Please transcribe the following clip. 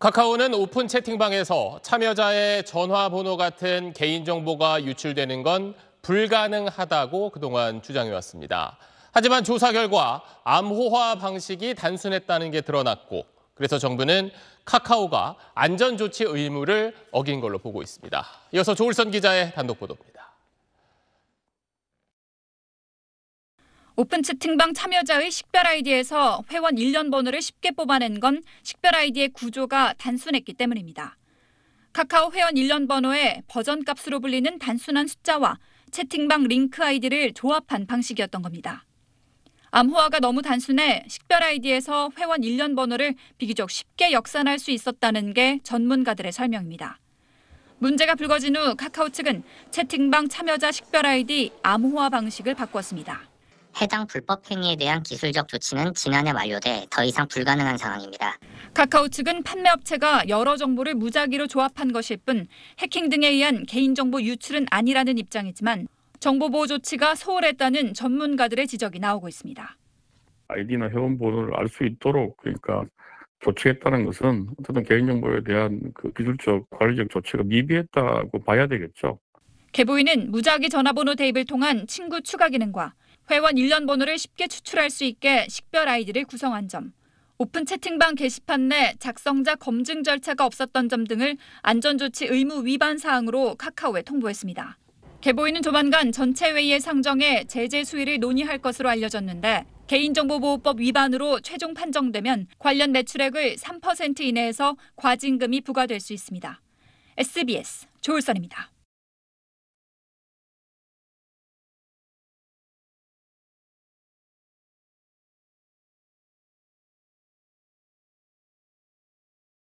카카오는 오픈 채팅방에서 참여자의 전화번호 같은 개인정보가 유출되는 건 불가능하다고 그동안 주장해왔습니다. 하지만 조사 결과 암호화 방식이 단순했다는 게 드러났고 그래서 정부는 카카오가 안전조치 의무를 어긴 걸로 보고 있습니다. 이어서 조을선 기자의 단독 보도입니다. 오픈 채팅방 참여자의 식별 아이디에서 회원 일련번호를 쉽게 뽑아낸 건 식별 아이디의 구조가 단순했기 때문입니다. 카카오 회원 일련번호에 버전 값으로 불리는 단순한 숫자와 채팅방 링크 아이디를 조합한 방식이었던 겁니다. 암호화가 너무 단순해 식별 아이디에서 회원 일련번호를 비교적 쉽게 역산할 수 있었다는 게 전문가들의 설명입니다. 문제가 불거진 후 카카오 측은 채팅방 참여자 식별 아이디 암호화 방식을 바꿨습니다. 해당 불법 행위에 대한 기술적 조치는 지난해 만료돼 더 이상 불가능한 상황입니다. 카카오 측은 판매업체가 여러 정보를 무작위로 조합한 것일 뿐 해킹 등에 의한 개인정보 유출은 아니라는 입장이지만 정보보호 조치가 소홀했다는 전문가들의 지적이 나오고 있습니다. 아이디나 회원 번호를 알 수 있도록 그러니까 조치했다는 것은 어쨌든 개인정보에 대한 그 기술적 관리적 조치가 미비했다고 봐야 되겠죠. 개보인은 무작위 전화번호 대입을 통한 친구 추가 기능과 회원 1년 번호를 쉽게 추출할 수 있게 식별 아이디를 구성한 점, 오픈 채팅방 게시판 내 작성자 검증 절차가 없었던 점 등을 안전조치 의무 위반 사항으로 카카오에 통보했습니다. 개보인은 조만간 전체 회의에 상정해 제재 수위를 논의할 것으로 알려졌는데 개인정보보호법 위반으로 최종 판정되면 관련 매출액을 3% 이내에서 과징금이 부과될 수 있습니다. SBS 조울선입니다.